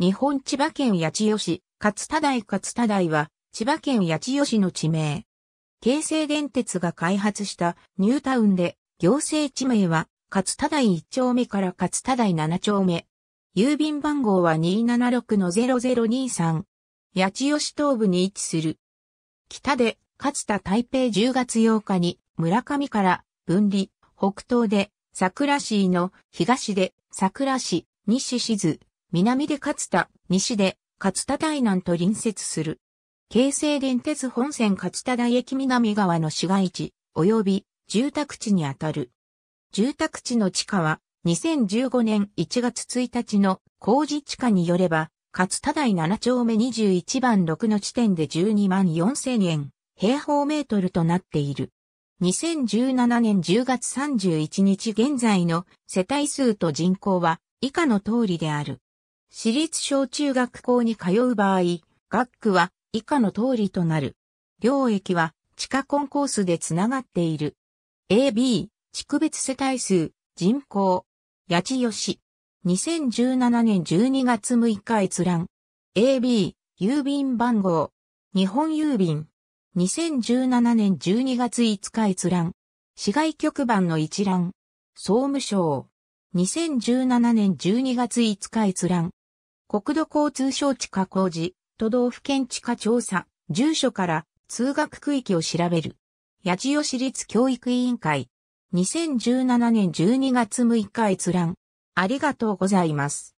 日本千葉県八千代市、勝田台勝田台は、千葉県八千代市の地名。京成電鉄が開発したニュータウンで、行政地名は、勝田台1丁目から勝田台7丁目。郵便番号は276-0023。八千代市東部に位置する。北で、勝田台北10月8日に、村上から分離、北東で、桜市の東で、桜市、西静、南で勝田、西で、勝田台南と隣接する。京成電鉄本線勝田台駅南側の市街地、及び住宅地にあたる。住宅地の地価は、2015年1月1日の工事地価によれば、勝田台7丁目21番6の地点で12万4千円、平方メートルとなっている。2017年10月31日現在の世帯数と人口は以下の通りである。私立小中学校に通う場合、学区は以下の通りとなる。両駅は地下コンコースでつながっている。AB、地区別世帯数、人口、八千代市。2017年12月6日閲覧。AB、郵便番号。日本郵便。2017年12月5日閲覧。市外局番の一覧。総務省。2017年12月5日閲覧。国土交通省地下工事、都道府県地下調査、住所から通学区域を調べる。八千代市立教育委員会。2017年12月6日閲覧。ありがとうございます。